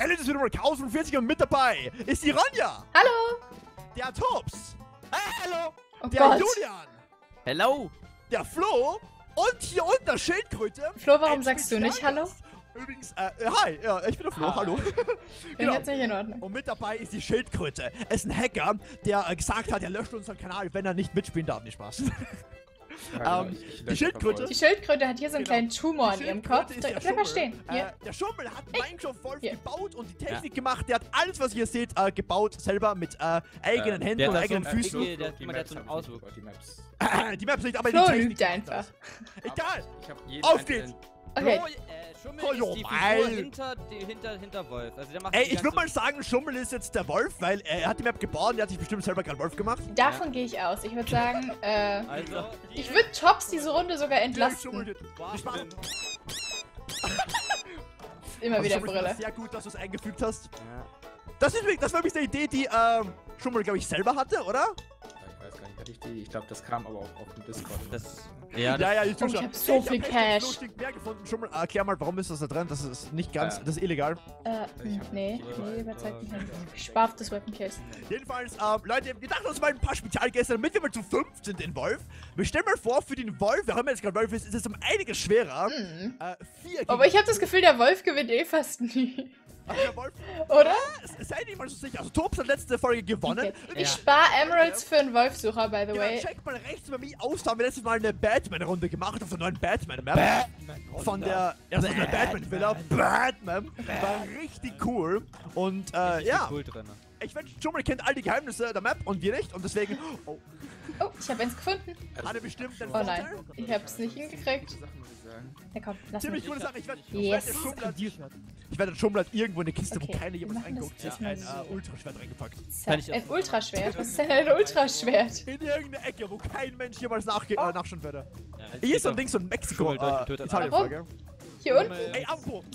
Hallo, das ist wieder mal Chaos von 40 und mit dabei ist die Ronja, Hallo! der Tops, Hallo! Oh der Gott. Julian, Hello! der Flo und hier unten der Schildkröte. Flo, warum sagst du nicht Hallo? Übrigens, äh, äh, hi, ja, ich bin der Flo, Hi. hallo. Bin Genau. jetzt nicht in Ordnung. Und mit dabei ist die Schildkröte. Er ist ein Hacker, der äh, gesagt hat, er löscht unseren Kanal, wenn er nicht mitspielen darf. Nicht Spaß. Ja, Ähm, ich- ich die Schildkröte? Die Schildkröte hat hier so einen Genau. kleinen Tumor Die in ihrem Kopf. ist Bleib mal Schummel. stehen. Hier. Äh, der Schummel hat Minecraft Wolf Hier. gebaut und die Technik gemacht. Der hat alles, was ihr seht, äh, gebaut, selber mit äh, eigenen Äh, Händen und eigenen so Füßen. Flo- der- der hat so einen Ausdruck. Die Maps. die Maps nicht, aber Flo die Technik. einfach. Egal. Ich Auf geht's. Okay, äh, Schummel Oh, ist jo, die Mann. Figur hinter, die, hinter, hinter Wolf. Also der macht Ey, die ich würde mal sagen, Schummel ist jetzt der Wolf, weil er hat die Map gebaut und der hat sich bestimmt selber gerade Wolf gemacht. davon gehe ich aus. Ich würde sagen, äh, Also, ich würde Tops diese Runde sogar Ja, entlasten. Schummel- Wow. Ich mach- Immer Also wieder Schummel, Brille. das Sehr gut, dass du es eingefügt hast. Ja. Das, ist, übrigens- das war übrigens eine Idee, die ähm, Schummel, glaube ich, selber hatte, oder? Ich ich. Ich glaube, das kam aber auch auf dem Discord. Das, ja, das, ja, ja, ich Oh, ich hab so viel Cash. Stück mehr gefunden. Schummel, erklär mal, warum ist das da drin? Das ist nicht ganz, Ja. das ist illegal. Äh, Ich hm, nee, ich- nee, überzeugt mich nicht. Ich spar auf das Weapon Case. Jedenfalls, ähm, Leute, wir dachten uns mal ein paar Spezialgäste, damit wir mal zu fünf sind in Wolf. Wir stellen mal vor, für den Wolf, auch immer jetzt gerade Wolf ist, es um einiges schwerer. Hm. Äh, vier Aber ich habe das Gefühl, der Wolf gewinnt eh fast nie. Also der Wolf, Oder? es- seid ihr mal so sicher. Also Tops hat letzte Folge gewonnen. Okay. Ich spare Emeralds für einen Wolfsucher, by the Genau, way. checkt mal rechts bei mir aus, da haben wir letztes Mal eine Batman-Runde gemacht auf der neuen Batman-Map. Von der, ja, von der Batman-Villa. Batman. War richtig cool. Und, äh, ja, Cool drin. Ich wette, Schummel kennt all die Geheimnisse der Map und wir nicht. Und deswegen, oh, Oh, ich habe eins gefunden. hat er bestimmt den Oh Vorteil. nein, ich hab's nicht hingekriegt. Ja komm, lass Ziemlich mich. coole Sache. Ich werde Yes. der Schummel ich werde den Schummel irgendwo in eine Kiste, Okay, wo keiner das reinguckt, jetzt ein äh, so. Ultraschwert reingepackt. Kann ich Ein Ultraschwert? Was ist denn ein Ultraschwert? In irgendeine Ecke, wo kein Mensch jemals nachge äh, nachschauen würde. Ja, Hier ist so ein Ding, so ein Mexiko, äh, Italien-Folge. Hier unten Ey,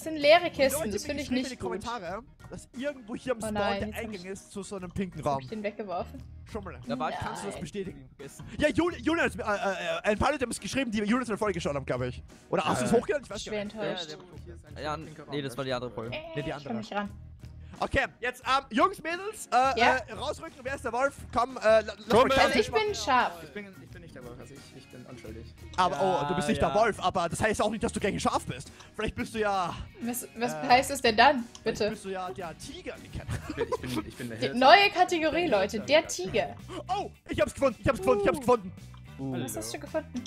sind leere Leute, Kisten, das finde ich schreibt in nicht die gut. Kommentare, dass irgendwo hier am Oh Spawn nein, der hab Eingang ich- ist zu so einem pinken Hab Raum. ich den weggeworfen? Schummel. Da war Kannst du das bestätigen? Ja, Juli Julian, hat- äh, äh, ein paar Leute haben es geschrieben, die Julian eine Folge geschaut haben, glaube ich. Oder hast du es Äh, hochgeladen? Ich weiß gar Schwer nicht. enttäuscht. Ja, nee, das war die andere Folge. Äh, die ich andere. komm nicht ran. Okay, jetzt, ähm, Jungs, Mädels, äh, Ja. äh, rausrücken, wer ist der Wolf? Komm, äh, la- lass mal. Also ich bin scharf. Ich bin, ich bin nicht der Wolf, also ich, ich bin unschuldig. Aber, oh, Ja, du bist nicht ja. der Wolf, aber das heißt auch nicht, dass du gegen Schaf bist. Vielleicht bist du ja, Was, was Äh, heißt es denn dann? vielleicht Bitte. bist du ja der Tiger. Ich bin, ich bin, ich bin der Die neue Kategorie, Leute. Der Tiger. Oh, ich hab's gefunden, ich hab's gefunden, ich hab's gefunden. Uh. Was hast du gefunden?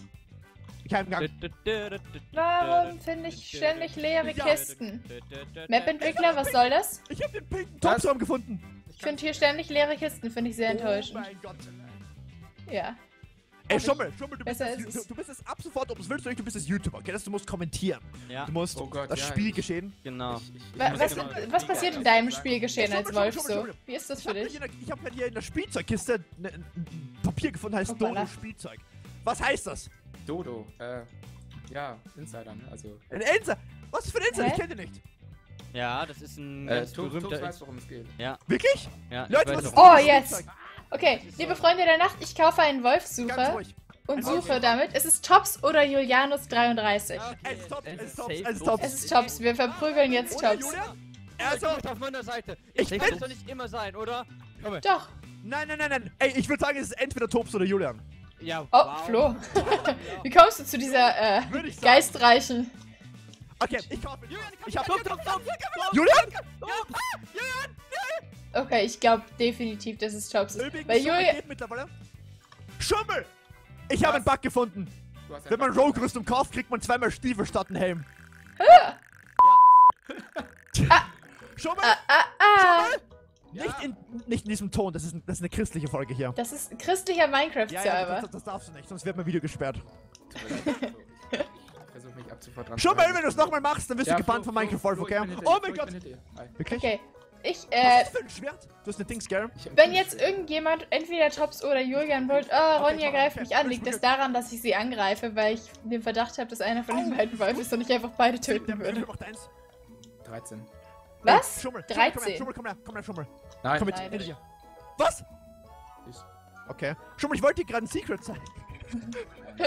Warum finde ich ständig leere Ja. Kisten? Map-Entwickler, was soll das? Ich hab den pinken Topsraum gefunden. Ich finde hier ständig leere Kisten, finde ich sehr Oh enttäuschend. mein Gott. Ja. Ey, Schummel, Schummel, du bist, das, du, es. du bist es ab sofort, ob du es willst oder nicht, du bist das YouTuber, okay? Das, du musst kommentieren. Ja, Du musst Oh Gott, das ja, Spiel ich- geschehen. genau. Ich- ich- ich Was, genau- was passiert in deinem Spielgeschehen Ja, als Wolf so? Wie ist das Ich für habe dich? der- ich hab hier in der Spielzeugkiste ne, ein Papier gefunden, heißt Hoppala. Dodo Spielzeug. Was heißt das? Dodo, äh, ja, Insider, ne? Also, Ein Enser. Was ist für ein Enser? Hä? Ich kenne den nicht. Ja, das ist ein äh, ganz berühmter... weiß, worum es geht. Wirklich? ja, ich Leute, was ist. Oh, das ein yes. Okay, liebe Freunde der Nacht, ich kaufe einen Wolfsucher und suche damit. Es ist Tops oder Julianus33. Es ist top, es ist top, safe es ist top. Es ist Tops, wir verprügeln jetzt Tops. Julian? Also, Also, auf meiner Seite. Ich kann doch nicht immer sein, oder? Komm, Doch. nein, nein, nein, nein. Ey, ich würde sagen, es ist entweder Tops oder Julian. ja, Oh, wow. Flo. Wie kommst du zu dieser äh, geistreichen? Okay, ich kaufe ihn. Ich hab Stopp, stopp, stopp. Julian? Okay, ich glaube definitiv, dass es Tops ist. Übrigens, Weil Schummel geht mittlerweile. Schummel! Ich habe einen? Bug gefunden. Ja Wenn man Rogue-Rüstung kauft, kriegt man zweimal Stiefel statt einen Helm. Schummel! Ah, ah, ah. Nicht, in, nicht in diesem Ton, das ist, ein, das ist eine christliche Folge hier. Das ist christlicher Ja, ja, Minecraft-Server. das, das darfst du nicht, sonst wird mein Video gesperrt. Ich versuche mich ab sofort dran Schummel, wenn du es nochmal machst, dann wirst Ja, du gebannt von Minecraft Wolf, okay? Oh mein Gott! Wirklich? Okay. Ich, Was äh, ist das für ein Schwert? Du hast eine Dings, gell? Ich- wenn jetzt irgendjemand, entweder Tops oder Julian wollt, oh, Ronja greift mich an, liegt das daran, dass ich sie angreife, weil ich den Verdacht habe, dass einer von den beiden Wolf ist und ich einfach beide Der töten würde. macht eins. 13. Was? Schummel, Schummel, komm her, 13. Schummel, komm her, komm her, Schummel. Nein. Komm mit, Nein. dir. Was? Ich- Okay. Schummel, ich wollte dir gerade ein Secret zeigen.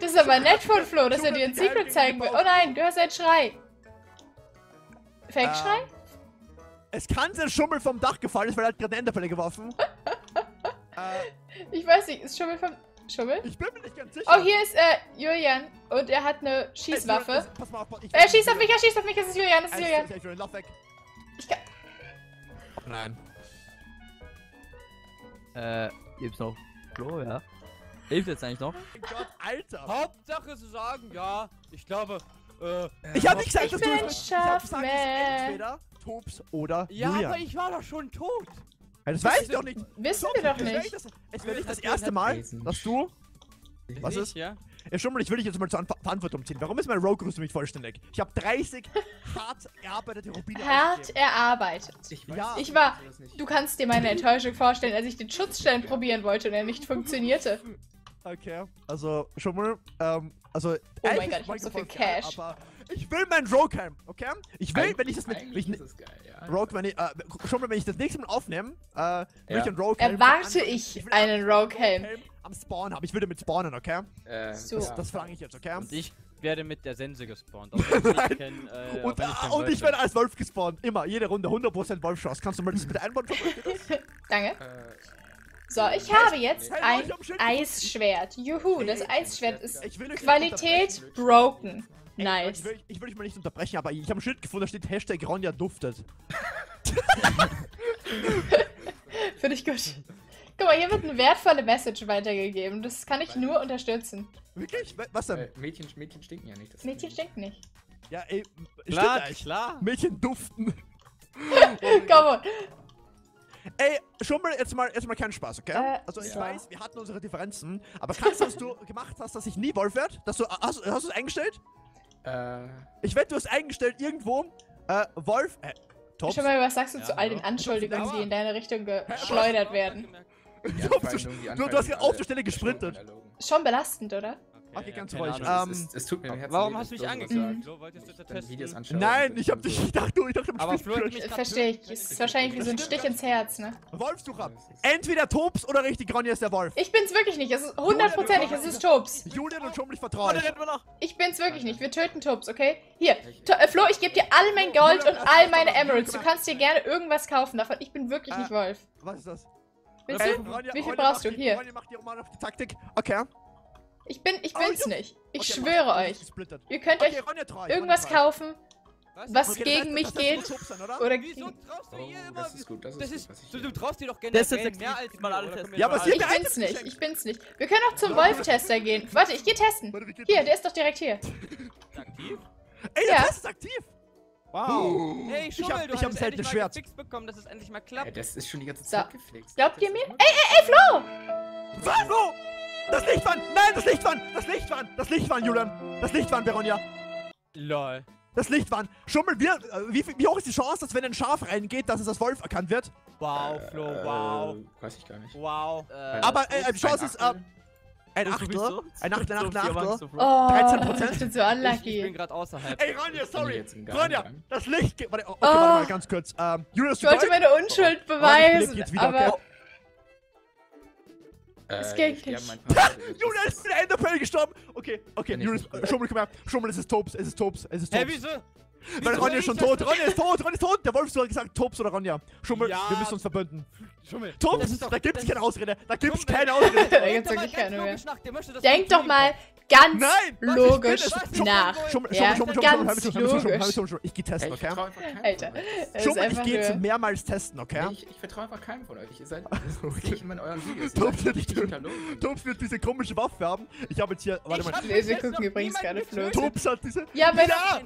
Das ist aber nett von Flo, dass er dir ein Secret zeigen will. Oh nein, du hast einen Schrei. Fake-Schrei? Es kann sein Schummel vom Dach gefallen ist, weil er hat gerade eine Enderpelle geworfen. äh, Ich weiß nicht, ist Schummel vom. Schummel? ich bin mir nicht ganz sicher. Oh, hier ist äh, Julian und er hat eine Ey, Schießwaffe. Julian, Pass mal auf, ich Er schießt auf mich, er schießt auf mich, es ist Julian, es ist Julian. zwei, Julian, lauf weg. Ich kann. Nein. Äh, gibt's noch Flo, ja? Hilft jetzt eigentlich noch? Mein Gott, Alter. Hauptsache sie sagen, ja, ich glaube, äh, Ich hab nicht gesagt, Ich dass bin du ein Ich hab gesagt, es Tops oder ja, Julian. aber ich war doch schon tot. Ja, das weiß ich doch nicht. Wissen So, wir doch nicht. Das, es wäre nicht das erste Mal, dass du. Was Ich, ist? Ja? Ja, schon mal, ich will dich jetzt mal zur Verantwortung ziehen. Warum ist mein Rogue-Rüstung nicht vollständig? Ich habe 30 hart erarbeitete Rubine Hart ausgegeben. erarbeitet. Ich Ja. Ich war-. Du kannst dir meine Enttäuschung vorstellen, als ich den Schutzstein probieren wollte und er nicht funktionierte. Okay, also schon mal, ähm, also. Oh mein Gott, ich hab so viel geil, Cash. Aber ich will mein Rogue haben, okay? Ich will, Eig- wenn ich das mit. Wenn ich, ist es geil, ja. Rogue, wenn ich, äh, schon mal, wenn ich das nächste Mal aufnehme, äh, will Ja. ich einen Rogue Erwarte ich einen Rogue-Helm. am Spawn haben. Ich will damit spawnen, okay? Äh, So. Das, das verlange ich jetzt, okay? Und ich werde mit der Sense gespawnt. Auch wenn ich kenn, äh, Und, äh, kein und ich werde als Wolf gespawnt. Immer, jede Runde 100% Wolf-Chance. Kannst du mal das bitte einbauen? Danke. Äh, So, ich habe jetzt Hey, ein ich Eisschwert. Juhu, das Eisschwert ist Ich will Qualität broken. Ey, Nice. Ich will, ich will dich mal nicht unterbrechen, aber ich habe ein Schild gefunden, da steht Hashtag Ronja duftet. Finde ich gut. Guck mal, hier wird eine wertvolle Message weitergegeben. Das kann ich nur unterstützen. Wirklich? We- Was denn? äh, Mädchen, Mädchen stinken ja nicht. Das Mädchen stinkt nicht. Ja, ey, Klar, klar. Mädchen duften. Komm on. Ey, schon mal jetzt mal jetzt mal keinen Spaß, okay? Äh, also ich ja. weiß, wir hatten unsere Differenzen, aber kannst du, was du gemacht hast, dass ich nie Wolf werde? Dass du hast, hast du es eingestellt? Äh, Ich wette, du hast eingestellt irgendwo äh, Wolf. Äh, Tops. Schon mal, was sagst du Ja, zu all den? Anschuldigungen, die in deine Richtung geschleudert werden? die Du- die du- du hast ja auf der Stelle gesprintet. Schon belastend, oder? Okay, ja, ganz ruhig. Ahnung. Ähm, es, ist, es tut mir im Herzen Warum weh, hast du mich dass Flo? Mhm. Wolltest du Dann Videos anschauen. Nein, ich hab dich, ich dachte, du, ich dachte, Aber du Flo Äh, grad Verstehe ich. Ist wahrscheinlich wie so ein Stich ins Herz, ne? Wolfsucher. Entweder Tops oder richtig Ronja ist der Wolf. Ich bin's wirklich nicht. Es ist hundertprozentig. Es ist Tops. Julian und Schummel, ich vertraue. Ich bin's wirklich nicht. Wir töten Tops, okay? Hier. To äh, Flo, ich gebe dir all mein Gold und all meine Emeralds. Du kannst dir gerne irgendwas kaufen davon. Ich bin wirklich nicht Wolf. Was ist das? Willst Ey, du? Wie viel brauchst du? Hier. Ronja macht Roman auf die Taktik. Okay. Ich bin, ich Oh, bin's ich- nicht. Ich okay, schwöre mach- euch. Ihr könnt Okay, euch Ronja treu, irgendwas Ronja kaufen, was Okay, gegen das mich das geht. sein, oder? Oder Wieso gegen... traust du Oh, hier immer? das ist gut, das ist Das gut, ist, was ich du, du traust dir doch Das ist generell jetzt mehr als mal alle testen. Ja, aber Ich bin's nicht. Ich bin's nicht. Wir können auch zum Wolf-Tester gehen. Warte, ich geh testen. Hier, das? der ist doch direkt hier. aktiv. Ey, Ja. der Test ist aktiv. Wow. Hey, Ich Schummel, hab- du ich hab hast ein endlich mal Schwert. gefixt bekommen, dass es endlich mal Ey, klappt. das ist schon die ganze So. Zeit geflixt. Glaubt ihr Das mir? ist Ey, ey, ey, Flo! Was? Wo? Das Licht waren! Nein, das Licht waren! Das Licht waren! Das Licht waren, Julian! Das Licht waren, Veronia! Lol. Das Licht waren! Schummel, wie, äh, wie, wie hoch ist die Chance, dass wenn ein Schaf reingeht, dass es als Wolf erkannt wird? Wow, Flo, wow. Äh, weiß ich gar nicht. Wow. Äh, Aber äh, die Chance ist äh, ein? Achtel. Ein Achtel, ein Achtel, ein Achtel. Oh, 13%? ich bin so Ich, ich bin unlucky. gerade außerhalb. Ey, Ronja, sorry! Ronja, das Licht geht. Warte, okay, Oh. warte mal ganz kurz. Ähm, Julian, Ich wollte meine Unschuld Oh, beweisen, wieder, aber... okay. Es Äh, ich sterbe nicht. Julian ist mit der Enderpearl gestorben! Okay, okay, Julian, nicht. Schummel, komm her. Schummel, es ist Tops, es ist Tops, es ist Hä, Tops. wieso? Weil Ronja ist schon tot, Ronja ist tot, Ronja ist tot! Der Wolf hat gesagt Tops oder Ronja. Schummel, Ja, wir müssen uns verbünden. Schummel. Tops, doch- da gibt's keine Ausrede. Da gibt's keine Ausrede. Da Denk gibt's wirklich keine mehr. Denk doch mal ganz Nein, ich logisch nach. Ganz logisch. Ich geh Ey, testen, ich okay? vertraue einfach keinem Alter, Schummel, ich gehe jetzt mehrmals testen, okay? Nee, ich, ich vertraue einfach keinem von euch. Ich seid, ich immer in euren Videos. Tops Ihr wird diese komische Waffe haben. Ich habe jetzt hier, warte mal. hab Wir- gucken übrigens gerade Flo. Tops hat diese. Ja, weil, Ja,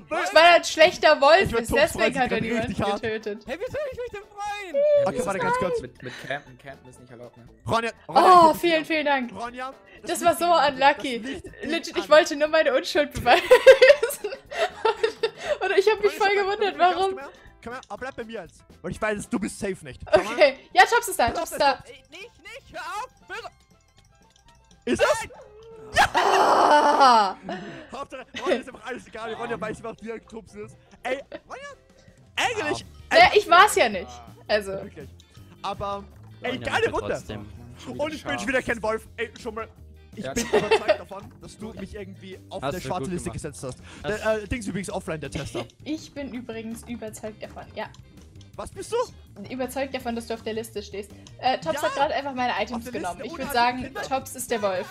er ein schlechter Wolf Ich ist, deswegen hat er niemanden getötet. Hey, wie soll ich mich denn freuen? Okay, warte ganz kurz. Mit, Campen, Campen ist nicht erlaubt, ne? Ronja, Oh, vielen, vielen Dank. Ronja. Das war so unlucky. Das Legit, ich wollte nur meine Unschuld beweisen. Und ich habe mich voll gewundert, warum. Komm her, komm her, aber bleib bei mir jetzt. Weil ich weiß, du bist safe nicht. Komm. Okay, ja, Tops ist da, Tops ist da. Nicht, nicht, hör auf! Bitte. Ist es? Ah, Hauptsache, Ronja ist einfach alles egal. Ronja weiß einfach, er Tops ist. Ey, Ronja, eigentlich. naja, ich war's ja nicht. Also, Wirklich. Aber, ey, geile Runde. trotzdem. Und ich bin schon wieder kein Wolf. Ey, schon mal. Ich Ja. bin überzeugt davon, dass du mich irgendwie auf Hast eine du schwarze gut Liste gesetzt hast. Der, äh, Dings übrigens offline, der Tester. Ich bin übrigens überzeugt davon. Ja, Was bist du? überzeugt davon, dass du auf der Liste stehst. Äh, Tops Ja, hat gerade einfach meine Items der genommen. Ich würde sagen, Kinder. Tops ist der Wolf.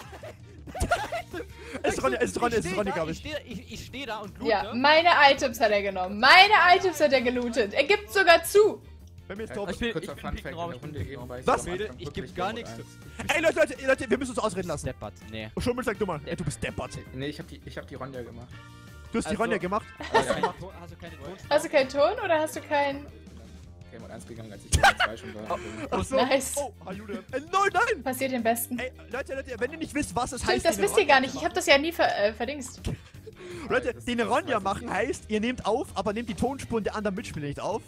Es ist Ronja, es ist Ronja, es ist da, glaube ich. ich. Steh, ich, ich stehe da und loote. Ja, meine Items hat er genommen. Meine Items hat er gelootet. Er gibt sogar zu. Bei mir ist Ja, top. Ich bin- kurzer ich bin Fun Fact Raum, Runde bin eben, pinken weil Was? Ich geb gar nichts. Ey, Leute, Leute, Leute, wir müssen uns ausreden lassen. Deppert. Nee. Schummel, sag du mal. Ey, du bist deppert. 1. Nee, ich hab die, ich hab die Ronja gemacht. Du hast die Also- Ronja gemacht. Hast, Ja, du keine Ton- hast du keine Tonspur? Hast du keinen Ton oder hast du keinen. Game Mode 1 gegangen, als ich Game 2 schon war. Ach so. Nice. Oh, hallo. Äh, nein, nein. Passiert den Besten. Ey, Leute, Leute, wenn ihr nicht wisst, was es Stimmt, heißt, das wisst ihr gar nicht. Ich habe das ja nie ver äh, verdingst. Leute, den Ronja machen heißt, ihr nehmt auf, aber nehmt die Tonspuren der anderen Mitspieler nicht auf.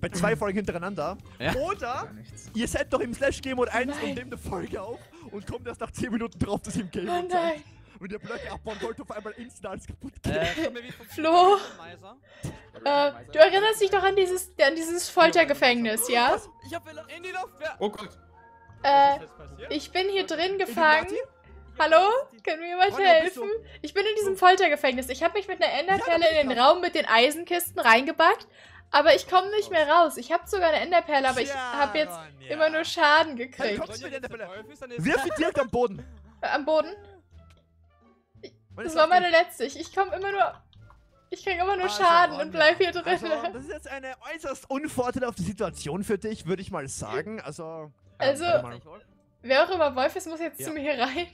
Bei zwei Folgen hintereinander. Ja. Oder ihr seid doch im Slash Game Mode 1 Nein. und nehmt eine Folge auf und kommt erst nach 10 Minuten drauf, dass ihr im Game Oh Mode seid. nein. Und ihr Blöcke abbauen wollt, auf einmal instant alles kaputt geht. Äh, Flo. Äh, du erinnerst dich doch an dieses, an dieses Foltergefängnis, ja? Ich hab in die Luft. Wer? Oh Gott! Äh, ich bin hier drin gefangen. Hallo? Können mir jemand helfen? Ich bin in diesem Foltergefängnis. Ich habe mich mit einer Enderperle Ja, in den Raum mit den Eisenkisten reingebackt. Aber ich komme nicht mehr raus. Ich habe sogar eine Enderperle, aber ich habe jetzt immer nur Schaden Hey, gekriegt. komm. kommst du mit der Wirf direkt am Boden. Am Boden. Und Das war auf meine letzte. Ich, ich komme immer nur. Ich krieg immer nur Also, Schaden Ronja, und bleib hier drin. Also, das ist jetzt eine äußerst unvorteilhafte Situation für dich, würde ich mal sagen. Also. Also-. Wer auch immer Wolf ist, muss jetzt Ja. zu mir rein.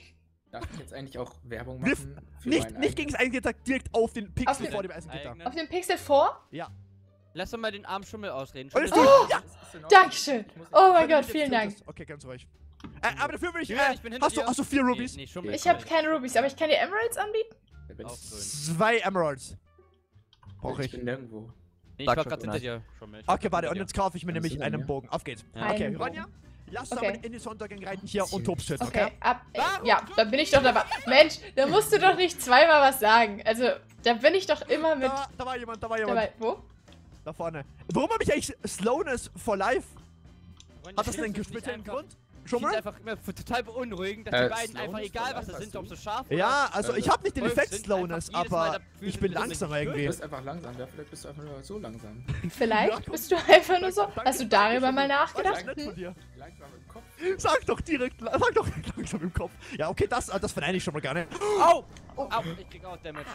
Darf ich jetzt eigentlich auch Werbung machen? Nicht, nicht gegen das Eisengitter, direkt auf den Auf Pixel den- vor dem Eisengitter. Auf dem Pixel vor? Lass doch mal den armen Schummel ausreden. Alles Schummel- gut. Ja, das ist in Ordnung. Dankeschön. Ich Oh mein Gott, vielen Dank. Okay, ganz ruhig. Äh, aber dafür würde ich. Äh, ich bin hinter hast, du, hast du vier Rubies? Nee, nee, Schummel. Ich habe keine Rubies, aber ich kann dir Emeralds anbieten. Ich. Zwei Emeralds. Brauche ich ich. bin nirgendwo. Nee, ich war gerade hinter dir. Ich Okay, war warte, und jetzt kaufe ich mir nämlich einen mir. Bogen. Auf geht's. Ja. Okay, Ronja, lass Okay. okay. in die Sonntag reiten hier und töten, Okay, okay? ab. Äh, ja, da bin ich doch dabei. Mensch, da musst du doch nicht zweimal was sagen. Also, da bin ich doch immer mit Da, da war jemand, da war jemand. dabei. Wo? Da vorne. Warum habe ich eigentlich Slowness for Life? Hat das findest einen Grund? Schon mal? einfach immer total beunruhigend, dass Äh, die beiden Slowness einfach, egal was Life, da sind, ob so scharf Ja, also ich habe nicht den Effekt Slowness, aber ich bin langsamer nicht Du irgendwie. bist einfach langsam, ja, vielleicht bist du einfach nur so langsam. Vielleicht bist du einfach nur so. Hast du darüber mal Das ist nachgedacht? nett von dir. Langsam im Kopf. Sag doch direkt, sag doch langsam im Kopf. Ja, okay, das, das verneine ich schon mal gerne. Au! Au! Ich krieg auch Damage.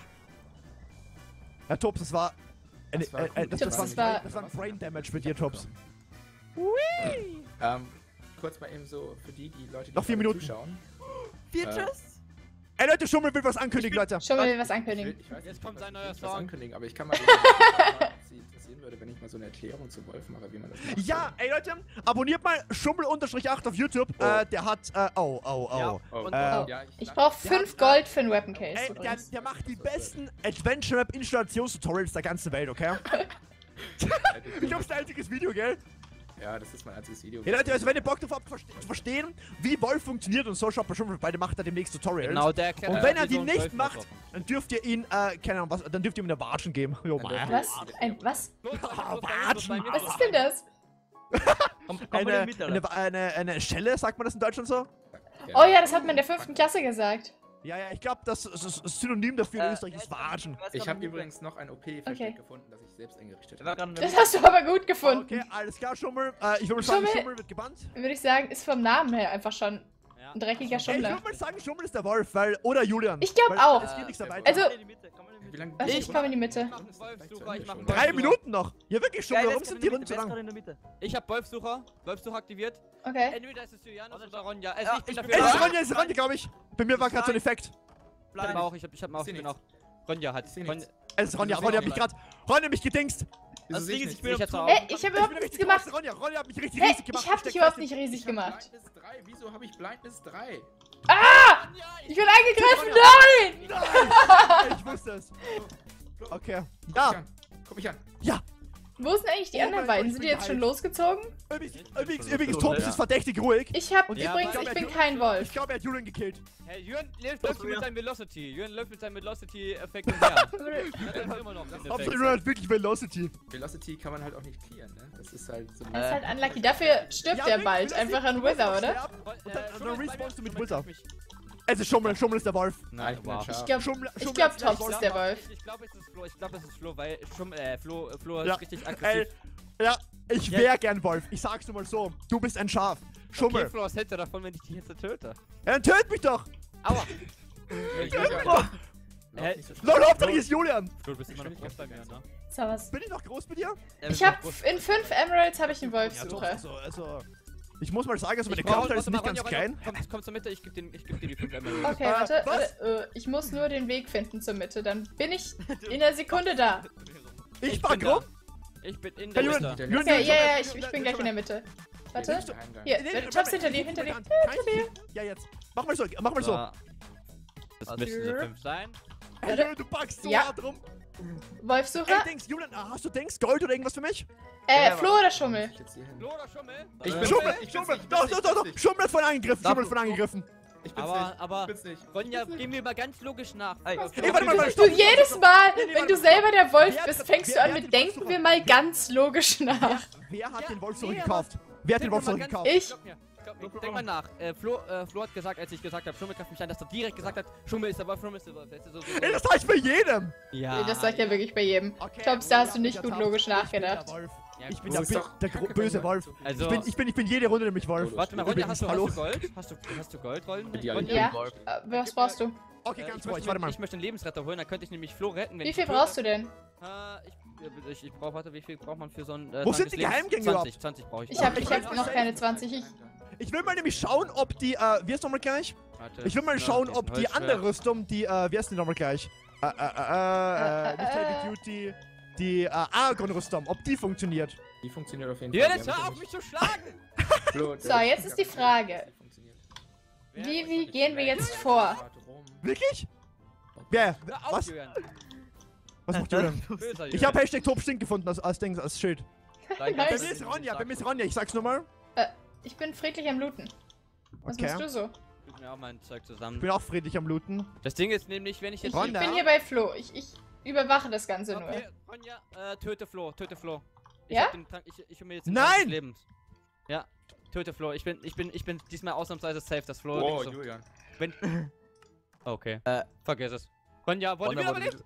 Herr Tops, das war. Das war äh, äh, gut. das, Tops, das, das war, war- das war ein Brain Damage mit dir, Tops. Ähm, kurz mal eben so für die, die Leute, die Noch vier Minuten. zuschauen. Vier Äh? Ey Leute, Schummel will was ankündigen, Leute. Schon mal was Ich, will, ankündigen. ich weiß Jetzt kommt was sein ich neuer will was Song. ankündigen, aber ich kann mal sie interessieren würde, wenn ich mal so eine Erklärung zu Wolf mache, wie man das macht. Ja, ey Leute, abonniert mal Schummel-8 auf YouTube. Oh. Äh, der hat. Äh, oh, oh, oh. Ja. Und- Äh, ja, Ich dachte- brauche Der 5 hat, Gold für ein Weapon Case. Ey, der, der macht die besten Adventure Map Installationstutorials der ganzen Welt, okay? Ich glaub, das ist ein einziges Video, gell? Ja, das ist mein einziges Video. Ja, Leute, also wenn ihr Bock drauf habt, zu verstehen, wie Wolf funktioniert und so, schaut mal schon, beide macht er demnächst Tutorials. Genau, der erklärt Und wenn er die nicht Wolf macht, dann dürft ihr ihn, äh, keine Ahnung, was, dann dürft ihr ihm eine Watschen geben. Jo, Was? Ein was? Leute, Ah. Was ist denn das? Komm, komm Eine, eine, eine, eine Schelle, sagt man das in Deutschland so? Oh ja, das hat man in der fünften Klasse gesagt. Ja, ja, ich glaube, das, das, das Synonym dafür in Äh, Österreich ist Watschen. Ich habe übrigens noch ein OP-Versteck Okay. gefunden, das ich selbst eingerichtet habe. Das hast du aber gut gefunden. Okay, alles klar, Schummel. Äh, ich würde sagen, Schummel- Schummel wird gebannt. Würde ich sagen, ist vom Namen her einfach schon ein dreckiger Ey, ich würde mal sagen, Schummel ist der Wolf, weil, oder Julian. Ich glaub Weil auch. Es geht nichts dabei. Also- Wie Mitte. lange Also ich komme in die Mitte. Wolfsucher, ich Drei Wolfsucher. Minuten noch. Ja, wirklich, Geil, warum sind die Runden so lang? Ich hab Wolfsucher. Wolfsucher aktiviert. Okay. Entweder ist es Julianus oder Ronja. Also Ja, ich bin ich dafür. das ist Ja. Ronja, das ist Ronja, glaube ich. Bei mir war gerade so ein Effekt. Ich hab auch, ich hab, ich hab auch, Ich seh ich bin auch. nichts. Ronja hat. Es ist Ronja, Ronja hat mich gerade. Ronja mich gedingst. Das Ding ich ist, ich bin Ich. Ey, ich habe Ich überhaupt nichts richtig gemacht. Ronja, Ronja hat mich richtig Hey, riesig gemacht. ich habe dich überhaupt nicht riesig hab gemacht. Blindness 3. Wieso habe ich Blindness 3? Ich bin angegriffen! Nein! Nein! Ich wusste es. Okay. Guck mich Ja, an. Guck mich an. Wo sind eigentlich die Oh anderen beiden? Sind ich die jetzt schon losgezogen? übrigens, übrigens, übrigens ja. ist verdächtig ruhig. Ich habe Und ja, übrigens, aber- ich bin kein Wolf. Ich glaube, er hat Julian gekillt. Hey, Jürgen läuft mit wär- seinem Velocity. Jürgen läuft mit seinem Velocity-Effekt umher. Hauptsache Effekt. Julian hat wirklich Velocity. Velocity kann man halt auch nicht clearen, ne? Das ist halt so. Das ist halt unlucky. Dafür stirbt er wirklich, bald. Einfach an Wither, oder? sterben, Und dann, Äh, und dann respawnst du mit Wither. Mich. Es ist Schummel, Schummel ist der Wolf. Nein, ich bin ein wow. Schaf. Ich glaube, Schummel, ich Schummel glaub, ist Tops Wolf. ist der Wolf. Ich, ich glaube, es ist Flo. Ich glaube, es ist Flo, weil Schum, äh, Flo, äh, Flo Ja. ist richtig Ey, aggressiv. ja, ich Ja. wär gern Wolf. Ich sag's nur mal so. Du bist ein Schaf. Schummel. Okay, Flo, was hält er davon, wenn ich dich jetzt töte? Ja, dann töt mich doch. Aua! Hä? nicht so schnell. Lol, Hauptsache ist Julian. Flo, du bist immer noch Ich groß bei mir, ne? So was. Bin ich noch groß bei dir? Ich habe in fünf Emeralds habe ich einen Ja, doch, Wolfsuche. also, also. Ich muss mal sagen, also meine Kampfstelle ist nicht ganz klein. Komm, komm zur Mitte, ich geb, den, ich geb dir die 5 Emeralds. Okay, Äh, warte. warte äh, ich muss nur den Weg finden zur Mitte. Dann bin ich in der Sekunde da. Ich bin war grob. Ich bin in der Mitte. Okay, ja, ja, ich, bin gleich in der. Mitte. Warte. Hier, Tops hinter dir, hinter dir. Ja, jetzt. Mach mal so, mach mal so. So. Das müssten so 5 sein. Warte. Julian, du packst so Ja. hart rum. Wolfsuche? Ey, Dings, Julian, ah, hast du Dings, Gold oder irgendwas für mich? Äh, Flo oder Schummel? Ich jetzt hier hin. Flo oder Schummel? Ich Äh, bin- Schummel, ich bin's Schummel. Doch, doch, doch, ich doch. Schummel hat von angegriffen. Schummel du- von angegriffen. Ich bin's Aber, nicht. aber, Ich bin's nicht. Ronja, geh mir mal ganz logisch nach. Ey, Ey, warte mal, warte, Du stopp, jedes stopp, stopp. Mal, wenn du selber der Wolf bist, fängst wer- du an mit Denken Wolfsucher? wir mal ganz logisch nach. Wer hat den Wolfsucher gekauft? Wer hat den Wolfsucher gekauft? Ich. Denk mal nach. Äh, Flo, äh, Flo hat gesagt, als ich gesagt habe, Schummel greift mich an, dass er direkt gesagt hat, Schummel ist der Wolf, Schummel ist der Wolf. Du, so, so, so. Ey, das sag ich bei jedem. Ja. Das sagt er wirklich bei jedem. Okay, Tops, da hast du nicht ich gut logisch Ich bin der nachgedacht. Wolf. Ja, Ich bin der, ist doch der böse Wolf. so- Also, Ich bin, ich bin, ich bin jede Runde nämlich Wolf. warte mal, Ronja, hast du, hallo. hast du Gold? Hast du, hast du Gold, Rollen? Die alle Ronja? Ja, Wolf. äh, was brauchst du? Okay, Äh, ganz ich, ruhig, möchte, warte mal. ich möchte einen Lebensretter holen, dann könnte ich nämlich Flo retten, wenn Wie ich viel brauchst du denn? Äh, ich, ich, ich brauche, warte, wie viel braucht man für so ein. Äh, Wo sind die Geheimgänge 20, 20 brauche ich. Ich hab, ich ich hab noch keine sehen. 20. Ich, Ich will mal nämlich schauen, ob die, äh, wie heißt nochmal gleich? Warte, Ich will mal schauen, ob die andere Rüstung, die, äh, wie heißt die nochmal gleich? Äh, äh, äh, äh, nicht Heavy Duty, die, äh, Argon-Rüstung, ob die funktioniert. Die funktioniert auf jeden Ja, Fall. jetzt Die hör auf mich zu schlagen! So, jetzt ist die Frage. Wie, wie gehen wir jetzt vor? Wirklich? Wer? Was? Was macht Julian? Ich habe Hashtag Top Stink gefunden als, als Dings, als Schild. Bei mir ist Ronja, bei mir ist Ronja, ich sag's nur mal. Ich bin friedlich am Looten. Was Okay. machst du so? Ich mir auch mein Zeug Ich zusammen. bin auch friedlich am Looten. Das Ding ist nämlich, wenn ich Ich, jetzt. ich Ronja? bin hier bei Flo. Ich, ich überwache das Ganze nur. Okay, Ronja, äh, töte Flo, töte Flo. Ich Ja? hab den Trank, ich, ich hol mir jetzt den Nein! Lebens. Ja, töte Flo. Ich bin, ich bin, ich bin diesmal ausnahmsweise safe, dass Flo. Oh, so- Julian. wenn. Okay. Äh. Vergiss es. Ronja, wurde Ronja wieder wurde belebt?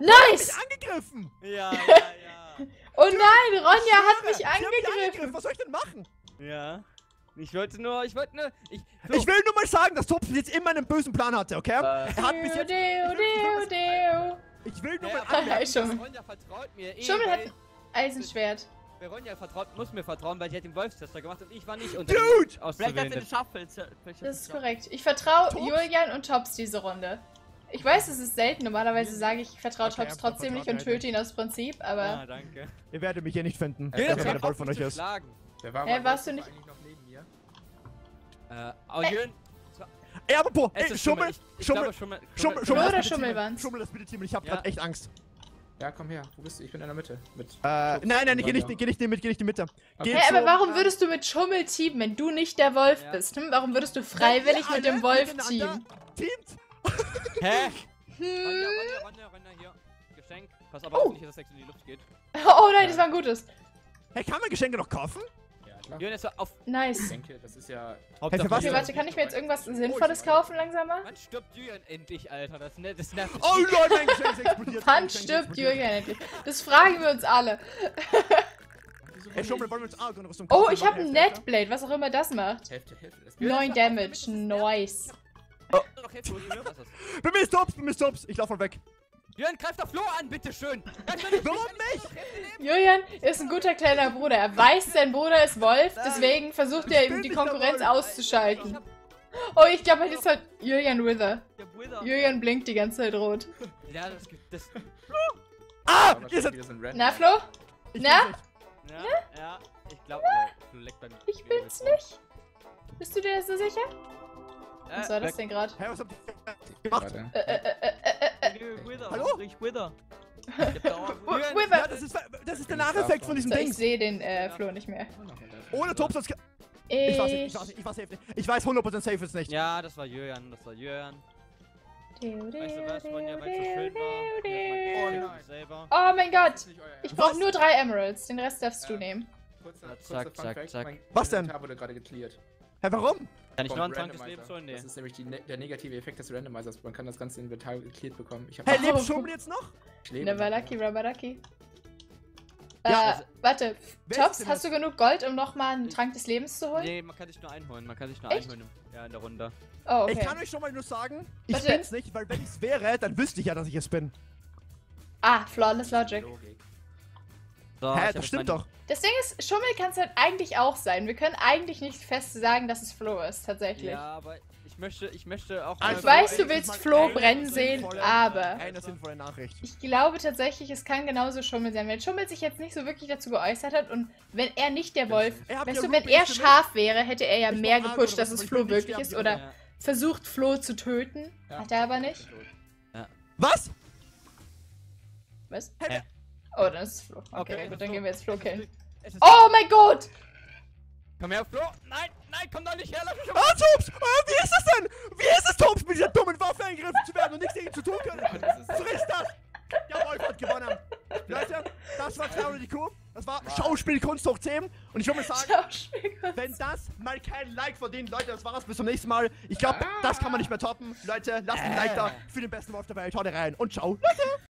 Nice! Angegriffen! Ja, ja, ja. Oh nein, Ronja hat mich mich angegriffen. Was soll ich denn machen? Ja. Ich wollte nur, ich wollte nur. Ich, Ich will nur mal sagen, dass Topf jetzt immer einen bösen Plan hatte, okay? Äh, Er hat bis jetzt. deo, deo, deo. Ich will nur Ja, mal anmerken. Schummel. Ronja vertraut mir. Eh, Schummel hat weil- Eisenschwert. Wer Ronja vertraut, muss mir vertrauen, weil sie hat den Wolfstester gemacht und ich war nicht unter Dude! Vielleicht hat er den Schaffel. Das ist korrekt. Ich vertraue? Julian und Tops diese Runde. Ich weiß, es ist selten. Normalerweise sage ich, ich vertraue Okay, Tops trotzdem nicht und töte ihn aus Prinzip, aber. Ah, danke. Ihr werdet mich hier nicht finden. Ja, Ja, wer der Wolf von euch ist. Schlagen. Wer war mal warst du nicht- eigentlich noch neben mir? Äh, oh, Jürgen, Ey, apropos, ey, Schummel, Schummel, Schummel, Schummel, Schummel, bitte Schummel Team. waren's? Schummel, das bitte Team. Ich hab Ja. grad echt Angst. Ja, komm her. Wo bist du? Ich bin in der Mitte. Mit. Äh, nein, nein, geh nicht, geh nicht mit, geh nicht in die Mitte. Hä, zu- aber warum würdest du mit Schummel teamen, wenn du nicht der Wolf Ja. bist? Hm? Warum würdest du freiwillig mit dem Wolf teamen? Teamt? Hä? Hm? Ronja, Ronja, Ronja, Ronja, hier. Geschenk. Pass aber Oh. auf nicht, dass das Sex in die Luft geht. Oh nein, das war ein gutes. Hey, kann man Geschenke noch kaufen? Jetzt hör auf. Ich Nice. denke, das ist ja. Hauptsache, was Okay, warte, kann ich mir jetzt irgendwas Sinnvolles kaufen langsamer? Wann stirbt Jürgen endlich, Alter? Das, ne, das nervt. Oh Leute, ist explodiert. Wann stirbt. Julian endlich? Das fragen wir uns alle. Hey, Schummel, wollen wir uns Argon-Rüstung Oh, kaufen? ich habe ein Netblade, was auch immer das macht. Hälfte, Hälfte. Das Jürgen, 9 jetzt hör auf, Damage, nice. Hälfte. Bei mir ist Tops, bei mir ist Tops. Ich lauf mal weg. Jürgen, greif doch Flo an, bitteschön! Warum mich nicht? Julian ist ein guter kleiner Bruder. Er weiß, sein Bruder ist Wolf, deswegen versucht er ihm die Konkurrenz auszuschalten. Oh, ich glaube, jetzt halt Julian Wither. Julian blinkt die ganze Zeit rot. Ja, das gibt das. Ah, Aber ihr schon seid... Na, Flo? Ich Na? nicht. Ja, ja, ich glaube, Flo leckt beim. Ich bin's nicht. Bist du dir so sicher? Äh, Was war das denn gerade? Hä, was habt ihr gemacht? Warte. Äh, äh, äh, äh, äh, Wither. Hallo? Sprich Wither. Ich Wither. Ja, das ist, das ist der Nacheffekt von diesem So, ich Ding. sehe den äh, Flo nicht mehr. Ohne Tops, das... Ich weiß nicht, ich weiß nicht, ich weiß safe nicht. Ich weiß 100% safe ist nicht. Ja, das war Jürgen, das war Jürgen. Weißt du was, Ronja, weil es so schön war? Oh. Oh mein Gott! Ich brauche nur drei Emeralds, den Rest darfst du nehmen. Kurzer, Ja, kurzer zack, zack, zack. Was denn? Wurde gerade gecleared. Hä, warum? Kann ich noch einen Trank des. Lebens holen? Nee. Das ist nämlich die, ne der negative Effekt des Randomizers. Man kann das ganze Inventar geklärt bekommen. Ich hab Hey, lebt Schummel jetzt noch? ich lebe Never noch, lucky, ja. rubber lucky. Ja, äh, warte. Wer Tops, hast du genug Gold, um nochmal einen Trank des Lebens zu holen? Nee, man kann sich nur einholen. Man kann sich nur Echt? einholen. im- Ja, in der Runde. Oh, okay. Ich kann euch schon mal nur sagen, ich Warte. bin's nicht, weil wenn ich's wäre, dann wüsste ich ja, dass ich es bin. Ah, Flawless Logic. Logik. So, Hä, das stimmt doch. Das Ding ist, Schummel kann es halt eigentlich auch sein. Wir können eigentlich nicht fest sagen, dass es Flo ist, tatsächlich. Ja, aber ich möchte, ich möchte auch. Also, Ich weiß, du willst Flo brennen sehen, sinnvolle- aber Eine sinnvolle Nachricht. ich glaube tatsächlich, es kann genauso Schummel sein. Wenn Schummel sich jetzt nicht so wirklich dazu geäußert hat und wenn er nicht der Wolf, weißt du, wenn Ruby er? Schaf wäre, hätte er ja mehr gepusht, dass es Flo wirklich ist oder Ja. versucht Flo zu töten. Ja. Hat er aber nicht. Was? Was? Hä? Oh, dann ist es Flo. Okay, Okay, gut, Flo. dann gehen wir jetzt Flo killen. Oh mein Gott! Komm her, Flo! Nein, nein, komm doch nicht her, lass mich Ah, Tops! Ah, wie ist das denn? Wie ist es, Tops, mit dieser dummen Waffe angegriffen zu werden und nichts gegen zu tun können? das ist- das! Der Wolf hat gewonnen. Leute, das war und die Kuh. Das war Schauspielkunst hoch 10. Und ich würde mal sagen, wenn das mal kein Like verdient, Leute, das war's. Bis zum nächsten Mal. Ich glaube, das kann man nicht mehr toppen. Leute, lasst ein Like da für den besten Wolf der Welt. Haut rein und ciao. Leute!